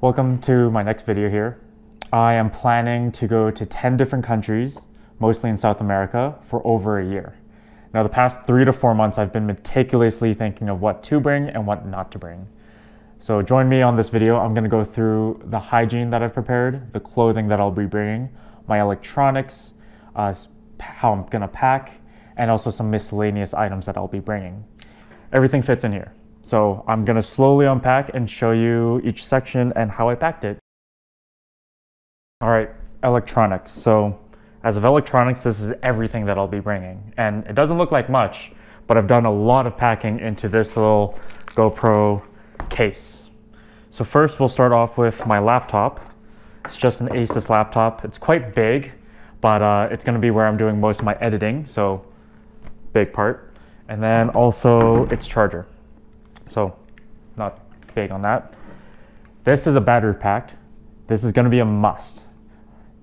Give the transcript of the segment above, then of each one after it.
Welcome to my next video here. I am planning to go to 10 different countries, mostly in South America, for over a year. Now the past three to four months I've been meticulously thinking of what to bring and what not to bring. So join me on this video. I'm gonna go through the hygiene that I've prepared, the clothing that I'll be bringing, my electronics, uh, how I'm gonna pack, and also some miscellaneous items that I'll be bringing. Everything fits in here. So I'm gonna slowly unpack and show you each section and how I packed it. All right, electronics. So as of electronics, this is everything that I'll be bringing. And it doesn't look like much, but I've done a lot of packing into this little GoPro case. So first we'll start off with my laptop. It's just an Asus laptop. It's quite big, but uh, it's gonna be where I'm doing most of my editing, so big part. And then also its charger. So not big on that. This is a battery pack. This is gonna be a must.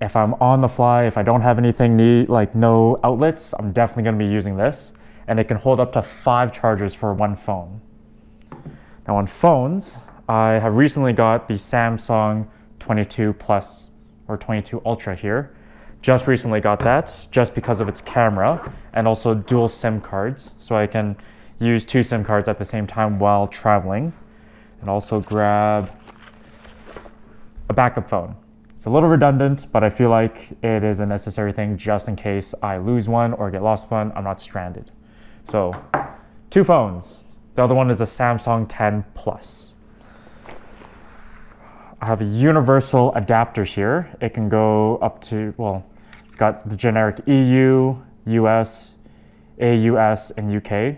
If I'm on the fly, if I don't have anything need, like no outlets, I'm definitely gonna be using this. And it can hold up to five chargers for one phone. Now on phones, I have recently got the Samsung 22 Plus or 22 Ultra here. Just recently got that just because of its camera and also dual SIM cards. So I can use two SIM cards at the same time while traveling. And also grab a backup phone. It's a little redundant, but I feel like it is a necessary thing just in case I lose one or get lost one, I'm not stranded. So two phones, the other one is a Samsung 10 Plus. I have a universal adapter here. It can go up to, well, got the generic EU, US, AUS, and UK.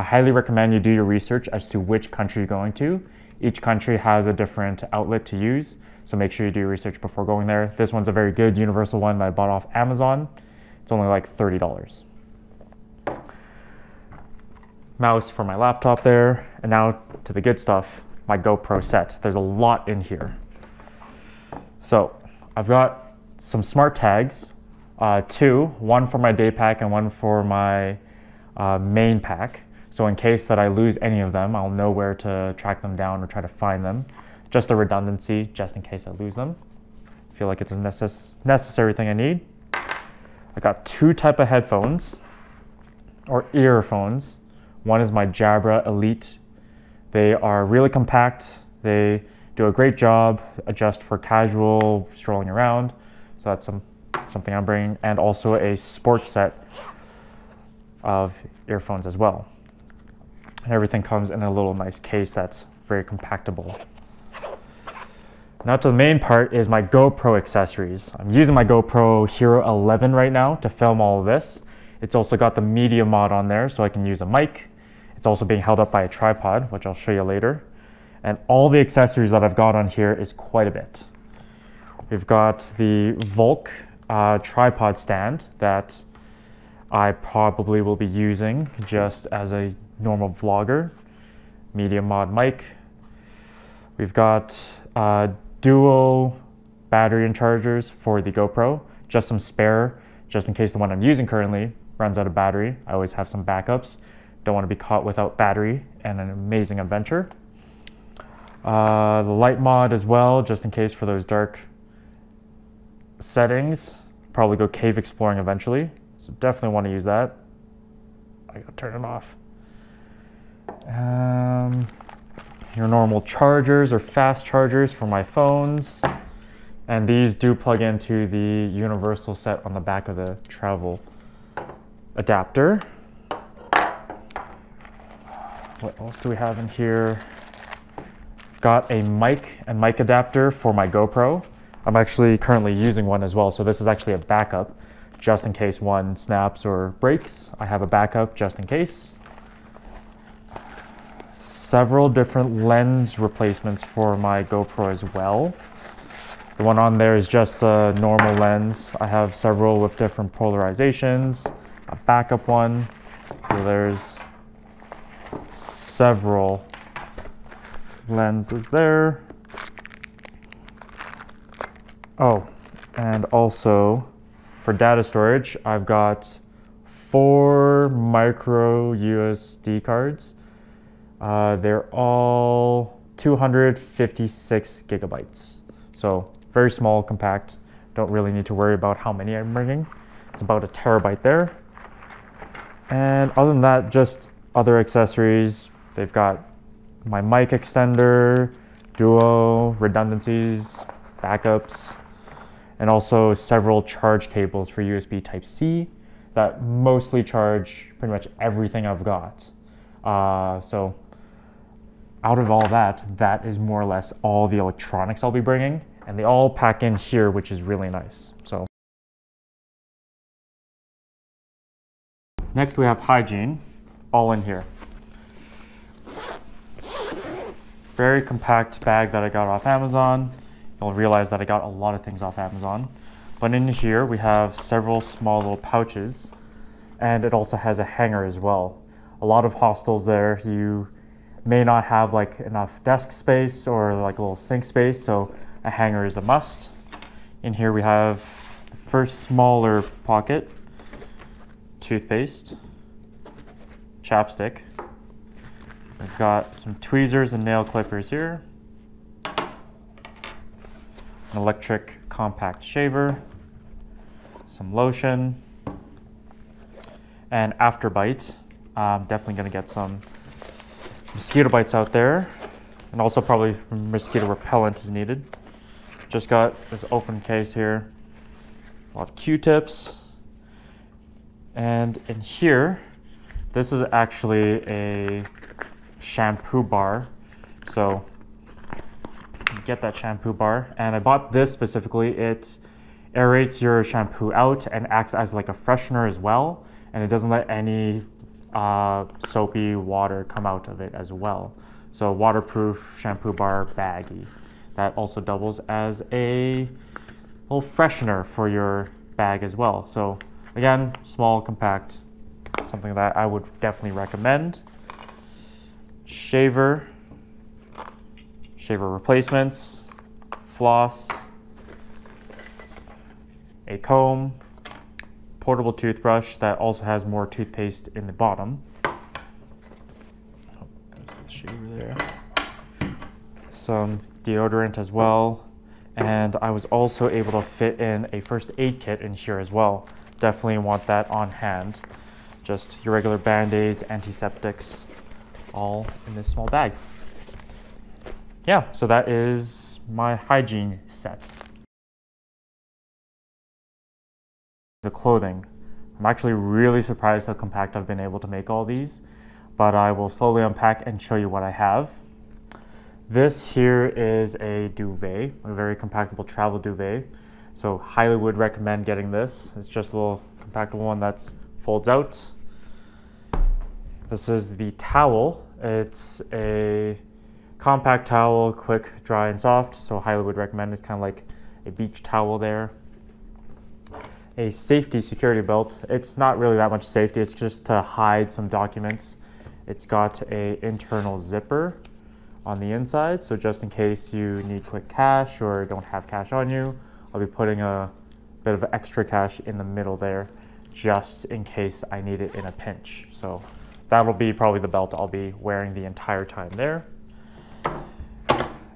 I highly recommend you do your research as to which country you're going to. Each country has a different outlet to use, so make sure you do your research before going there. This one's a very good universal one that I bought off Amazon. It's only like $30 mouse for my laptop there. And now to the good stuff, my GoPro set. There's a lot in here. So I've got some smart tags, uh, two, one for my day pack and one for my uh, main pack. So in case that I lose any of them, I'll know where to track them down or try to find them. Just a redundancy, just in case I lose them. I feel like it's a necess necessary thing I need. I got two type of headphones or earphones. One is my Jabra Elite. They are really compact. They do a great job, adjust for casual strolling around. So that's some, something I'm bringing. And also a sports set of earphones as well. And everything comes in a little nice case that's very compactable. Now to the main part is my GoPro accessories. I'm using my GoPro Hero 11 right now to film all of this. It's also got the media mod on there so I can use a mic. It's also being held up by a tripod, which I'll show you later. And all the accessories that I've got on here is quite a bit. We've got the Volk uh, tripod stand that I probably will be using just as a normal vlogger. Media mod mic. We've got uh, dual battery and chargers for the GoPro, just some spare, just in case the one I'm using currently runs out of battery. I always have some backups. Don't want to be caught without battery and an amazing adventure. Uh, the light mod as well, just in case for those dark settings. Probably go cave exploring eventually. So definitely want to use that. I gotta turn it off. Um, your normal chargers or fast chargers for my phones. And these do plug into the universal set on the back of the travel adapter. What else do we have in here? Got a mic and mic adapter for my GoPro. I'm actually currently using one as well, so this is actually a backup just in case one snaps or breaks. I have a backup just in case. Several different lens replacements for my GoPro as well. The one on there is just a normal lens. I have several with different polarizations, a backup one. So there's several lenses there. Oh, and also for data storage, I've got four micro USB cards. Uh, they're all 256 gigabytes. So very small, compact. Don't really need to worry about how many I'm bringing. It's about a terabyte there. And other than that, just other accessories. They've got my mic extender, duo, redundancies, backups, and also several charge cables for USB Type-C that mostly charge pretty much everything I've got. Uh, so out of all that, that is more or less all the electronics I'll be bringing, and they all pack in here, which is really nice. So next we have hygiene, all in here. Very compact bag that I got off Amazon. You'll realize that I got a lot of things off Amazon. But in here we have several small little pouches and it also has a hanger as well. A lot of hostels there, you may not have like enough desk space or like a little sink space, so a hanger is a must. In here we have the first smaller pocket, toothpaste, chapstick. We've got some tweezers and nail clippers here, electric compact shaver, some lotion, and Afterbite. I'm definitely gonna get some mosquito bites out there, and also probably mosquito repellent is needed. Just got this open case here, a lot of Q-tips, and in here, this is actually a shampoo bar. So get that shampoo bar, and I bought this specifically. It aerates your shampoo out and acts as like a freshener as well and it doesn't let any uh, soapy water come out of it as well. So waterproof shampoo bar baggy. That also doubles as a little freshener for your bag as well. So again, small, compact, something that I would definitely recommend. Shaver, shaver replacements, floss, a comb, portable toothbrush that also has more toothpaste in the bottom. Oh, there. Some deodorant as well. And I was also able to fit in a first aid kit in here as well. Definitely want that on hand. Just your regular band-aids, antiseptics, all in this small bag. Yeah, so that is my hygiene set. The clothing. I'm actually really surprised how compact I've been able to make all these, but I will slowly unpack and show you what I have. This here is a duvet, a very compactable travel duvet. So highly would recommend getting this. It's just a little compactable one that folds out. This is the towel. It's a compact towel, quick, dry, and soft. So highly would recommend. It's kind of like a beach towel there a safety security belt. It's not really that much safety, it's just to hide some documents. It's got a internal zipper on the inside, so just in case you need quick cash or don't have cash on you, I'll be putting a bit of extra cash in the middle there just in case I need it in a pinch. So that'll be probably the belt I'll be wearing the entire time there.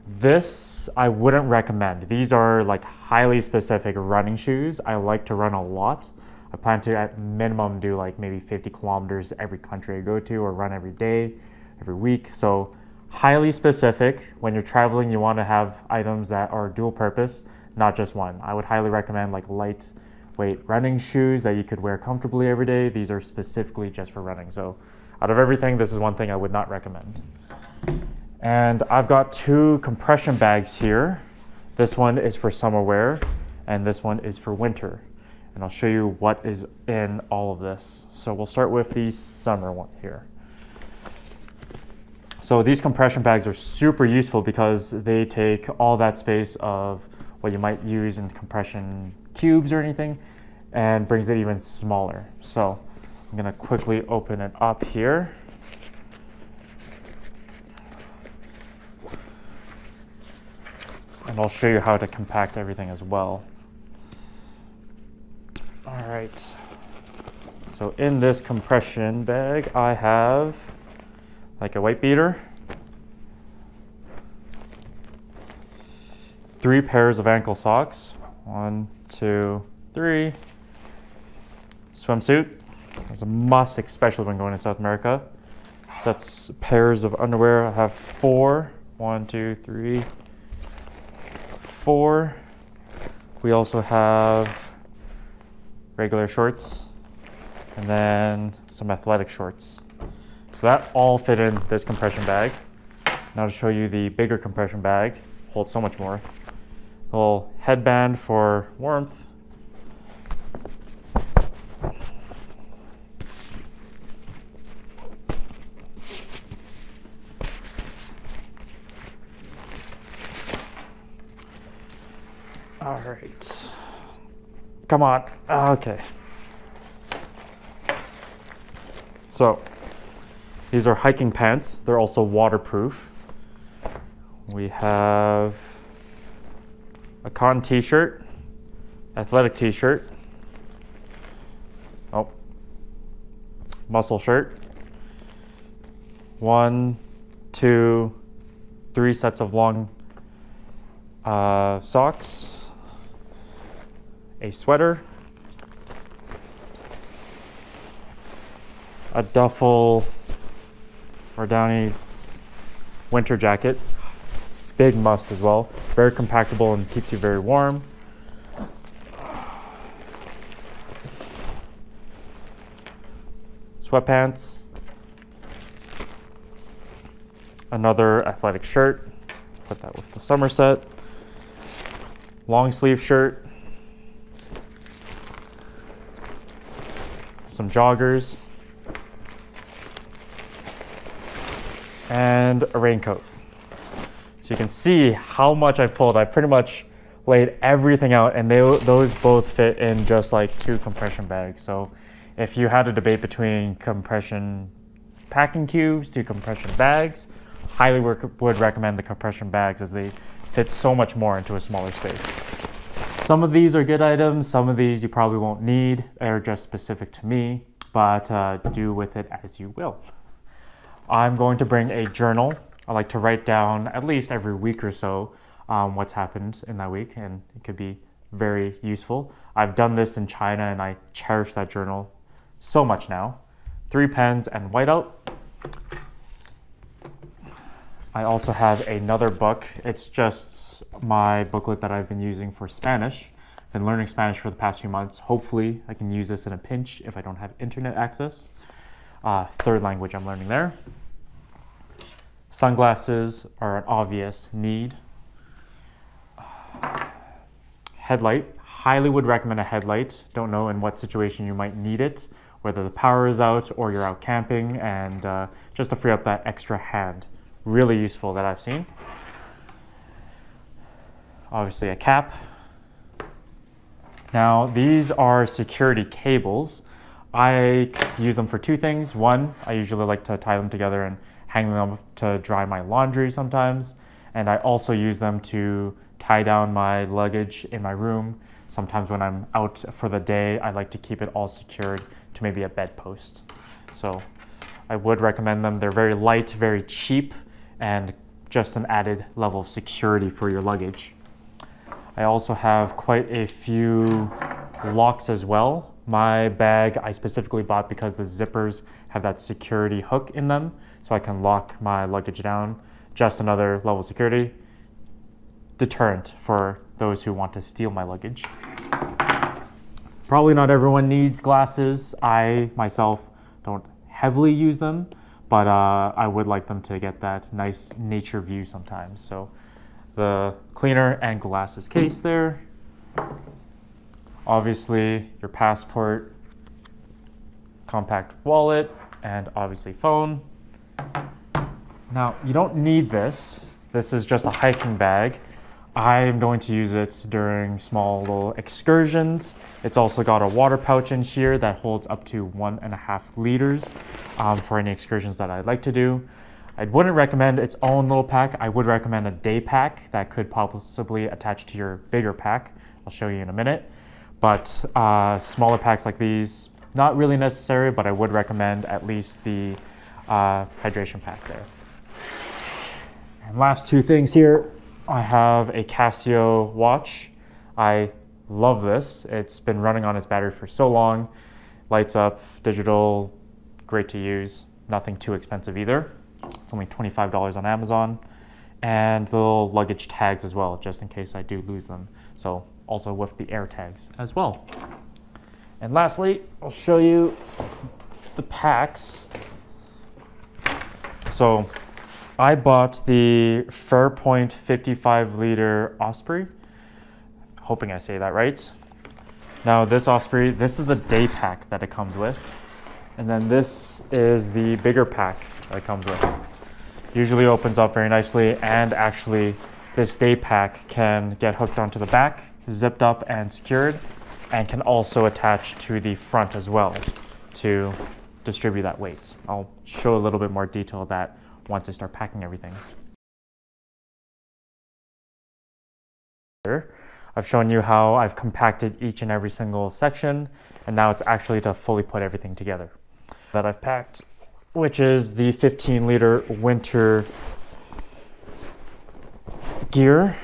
This I wouldn't recommend. These are like highly specific running shoes. I like to run a lot. I plan to at minimum do like maybe 50 kilometers every country I go to or run every day, every week. So highly specific. When you're traveling, you want to have items that are dual purpose, not just one. I would highly recommend like lightweight running shoes that you could wear comfortably every day. These are specifically just for running. So out of everything, this is one thing I would not recommend. And I've got two compression bags here. This one is for summer wear and this one is for winter. And I'll show you what is in all of this. So we'll start with the summer one here. So these compression bags are super useful because they take all that space of what you might use in compression cubes or anything and brings it even smaller. So I'm gonna quickly open it up here. And I'll show you how to compact everything as well. All right. So in this compression bag, I have like a white beater, three pairs of ankle socks. One, two, three. Swimsuit. It's a must, especially when going to South America. Sets pairs of underwear. I have four. One, two, three, four. We also have regular shorts and then some athletic shorts. So that all fit in this compression bag. Now to show you the bigger compression bag, holds so much more. A little headband for warmth. All right. Come on. Okay. So these are hiking pants. They're also waterproof. We have a cotton t-shirt, athletic t-shirt, oh, muscle shirt, one, two, three sets of long uh, socks, a sweater, a duffel or downy winter jacket. Big must as well. Very compactable and keeps you very warm. Sweatpants. Another athletic shirt. Put that with the summer set. Long sleeve shirt. Some joggers, and a raincoat. So you can see how much I've pulled. I've pretty much laid everything out and they, those both fit in just like two compression bags. So if you had a debate between compression packing cubes to compression bags, highly would recommend the compression bags as they fit so much more into a smaller space. Some of these are good items, some of these you probably won't need, they're just specific to me, but uh, do with it as you will. I'm going to bring a journal. I like to write down at least every week or so um, what's happened in that week, and it could be very useful. I've done this in China and I cherish that journal so much now. Three pens and whiteout. I also have another book. It's just my booklet that I've been using for Spanish. I've Been learning Spanish for the past few months. Hopefully, I can use this in a pinch if I don't have internet access. Uh, third language I'm learning there. Sunglasses are an obvious need. Headlight. Highly would recommend a headlight. Don't know in what situation you might need it, whether the power is out or you're out camping, and uh, just to free up that extra hand. Really useful that I've seen obviously a cap. Now these are security cables. I use them for two things. One, I usually like to tie them together and hang them up to dry my laundry sometimes. And I also use them to tie down my luggage in my room. Sometimes when I'm out for the day, I like to keep it all secured to maybe a bedpost. So I would recommend them. They're very light, very cheap, and just an added level of security for your luggage. I also have quite a few locks as well. My bag I specifically bought because the zippers have that security hook in them, so I can lock my luggage down. Just another level of security. Deterrent for those who want to steal my luggage. Probably not everyone needs glasses. I myself don't heavily use them, but uh, I would like them to get that nice nature view sometimes. So the cleaner and glasses case there. Obviously, your passport, compact wallet, and obviously phone. Now, you don't need this. This is just a hiking bag. I'm going to use it during small little excursions. It's also got a water pouch in here that holds up to one and a half liters um, for any excursions that I'd like to do. I wouldn't recommend its own little pack. I would recommend a day pack that could possibly attach to your bigger pack. I'll show you in a minute. But uh, smaller packs like these, not really necessary, but I would recommend at least the uh, hydration pack there. And last two things here, I have a Casio watch. I love this. It's been running on its battery for so long. Lights up, digital, great to use. Nothing too expensive either. It's only $25 on Amazon. And little luggage tags as well, just in case I do lose them. So also with the air tags as well. And lastly, I'll show you the packs. So I bought the Farpoint 55 liter Osprey, hoping I say that right. Now this Osprey, this is the day pack that it comes with. And then this is the bigger pack that it comes with. Usually opens up very nicely and actually this day pack can get hooked onto the back, zipped up and secured, and can also attach to the front as well to distribute that weight. I'll show a little bit more detail of that once I start packing everything. I've shown you how I've compacted each and every single section, and now it's actually to fully put everything together that I've packed, which is the 15 liter winter gear.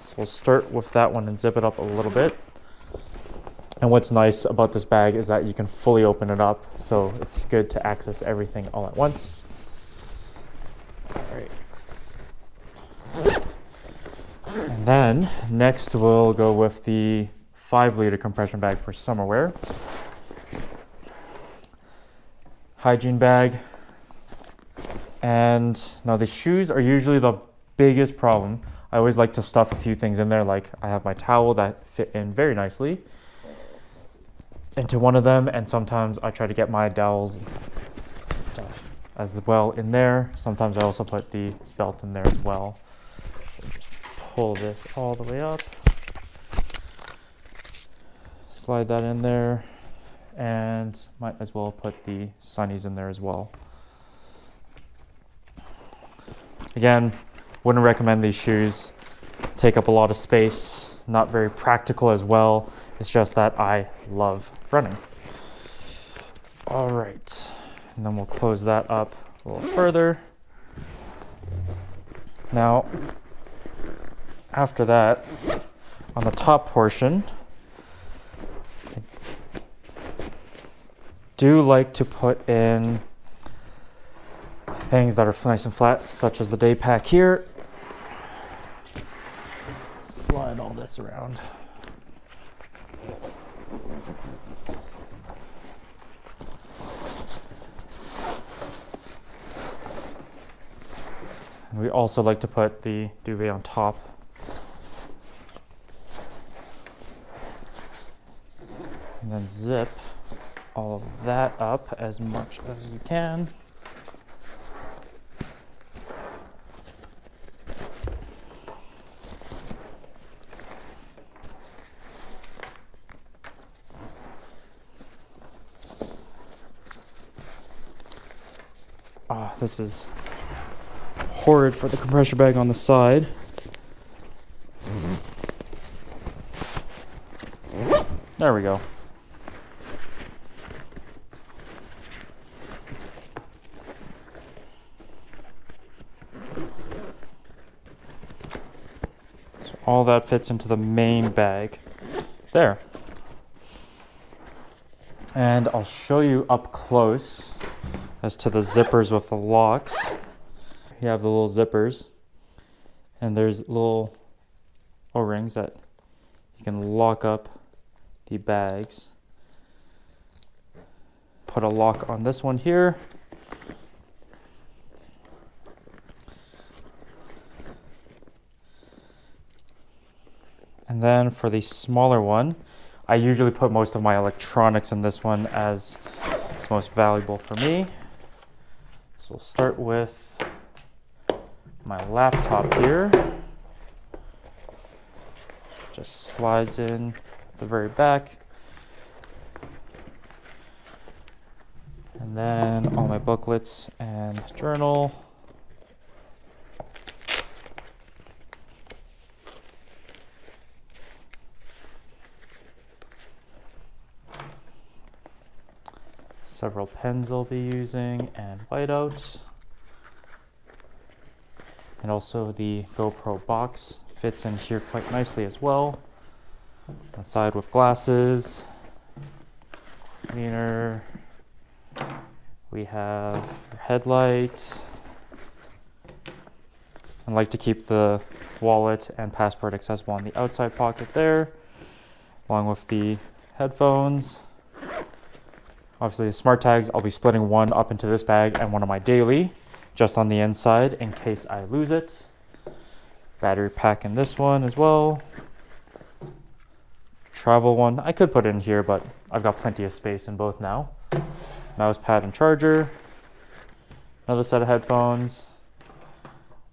So we'll start with that one and zip it up a little bit. And what's nice about this bag is that you can fully open it up, so it's good to access everything all at once. And then next we'll go with the five liter compression bag for summer wear. Hygiene bag. And now the shoes are usually the biggest problem. I always like to stuff a few things in there, like I have my towel that fit in very nicely into one of them, and sometimes I try to get my dowels as well in there. Sometimes I also put the belt in there as well. So just pull this all the way up, slide that in there, and might as well put the sunnies in there as well. Again, wouldn't recommend these shoes. Take up a lot of space, not very practical as well. It's just that I love running. All right, and then we'll close that up a little further. Now, after that, on the top portion, I do like to put in things that are nice and flat, such as the day pack here. Slide all this around. We also like to put the duvet on top. And then zip all of that up as much as you can. Ah, this is horrid for the compression bag on the side. There we go. So all that fits into the main bag. There. And I'll show you up close as to the zippers with the locks you have the little zippers and there's little o-rings that you can lock up the bags. Put a lock on this one here. And then for the smaller one I usually put most of my electronics in this one as it's most valuable for me. So we'll start with my laptop here. Just slides in the very back. And then all my booklets and journal. Several pens I'll be using and whiteouts and also the GoPro box fits in here quite nicely as well. On the side with glasses, cleaner. We have headlight. I like to keep the wallet and passport accessible on the outside pocket there, along with the headphones. Obviously, the smart tags, I'll be splitting one up into this bag and one of my daily, just on the inside in case I lose it. Battery pack in this one as well. Travel one, I could put in here, but I've got plenty of space in both now. Mouse pad and charger. Another set of headphones.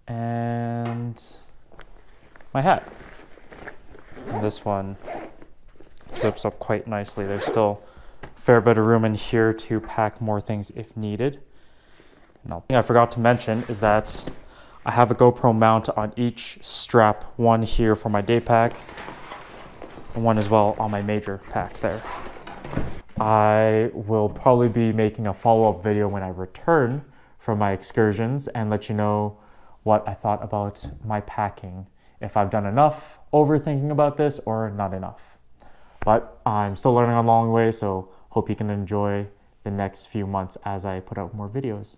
And my hat. And this one zips up quite nicely. There's still a fair bit of room in here to pack more things if needed. Now, thing I forgot to mention is that I have a GoPro mount on each strap, one here for my day pack, and one as well on my major pack there. I will probably be making a follow-up video when I return from my excursions and let you know what I thought about my packing if I've done enough overthinking about this or not enough. But I'm still learning a long way, so hope you can enjoy the next few months as I put out more videos.